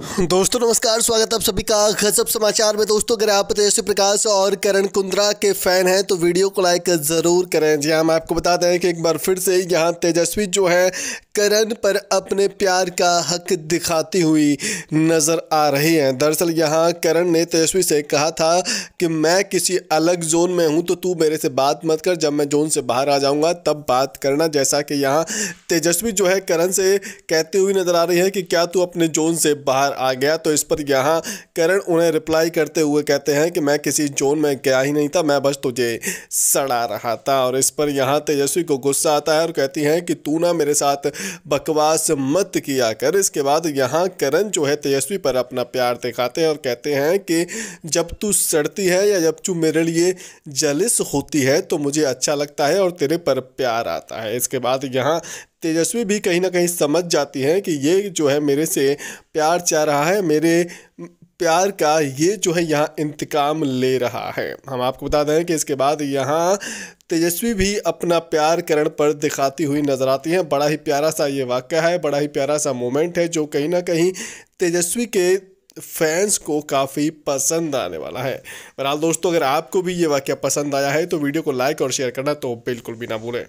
दोस्तों, नमस्कार, स्वागत है आप सभी का गजब समाचार में। दोस्तों, अगर आप तेजस्वी प्रकाश और करण कुंद्रा के फ़ैन हैं तो वीडियो को लाइक ज़रूर करें। जी हम आपको बता दें कि एक बार फिर से यहाँ तेजस्वी जो है करण पर अपने प्यार का हक दिखाती हुई नज़र आ रही हैं। दरअसल यहाँ करण ने तेजस्वी से कहा था कि मैं किसी अलग जोन में हूँ तो तू मेरे से बात मत कर। जब मैं जोन से बाहर आ जाऊँगा, तब बात करना। जैसा कि यहाँ तेजस्वी जो है करण से कहती हुई नज़र आ रही है कि क्या तू अपने जोन से बाहर आ गया? तो इस पर यहाँ करण उन्हें रिप्लाई करते हुए कहते हैं कि मैं किसी जोन में गया ही नहीं था, मैं बस तुझे सड़ा रहा था। और इस पर यहाँ तेजस्वी को गुस्सा आता है और कहती हैं कि तू ना मेरे साथ बकवास मत किया कर। इसके बाद यहाँ करण जो है तेजस्वी पर अपना प्यार दिखाते हैं और कहते हैं कि जब तू सड़ती है या जब तू मेरे लिए जलिस होती है तो मुझे अच्छा लगता है और तेरे पर प्यार आता है। इसके बाद यहाँ तेजस्वी भी कहीं ना कहीं समझ जाती है कि ये जो है मेरे से प्यार चाह रहा है, मेरे प्यार का ये जो है यहाँ इंतकाम ले रहा है। हम आपको बता दें कि इसके बाद यहाँ तेजस्वी भी अपना प्यार करण पर दिखाती हुई नज़र आती हैं। बड़ा ही प्यारा सा ये वाक़ है, बड़ा ही प्यारा सा मोमेंट है जो कहीं ना कहीं तेजस्वी के फैंस को काफ़ी पसंद आने वाला है। बहरहाल दोस्तों, अगर आपको भी ये वाक्य पसंद आया है तो वीडियो को लाइक और शेयर करना तो बिल्कुल भी ना भूलें।